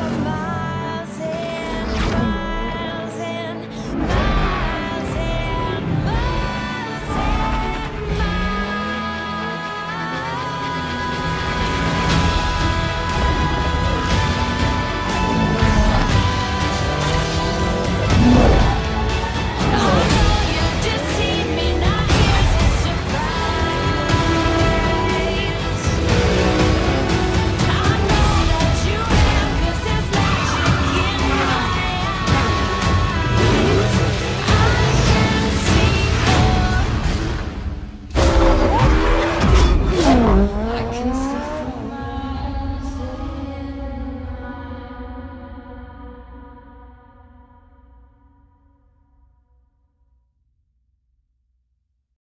my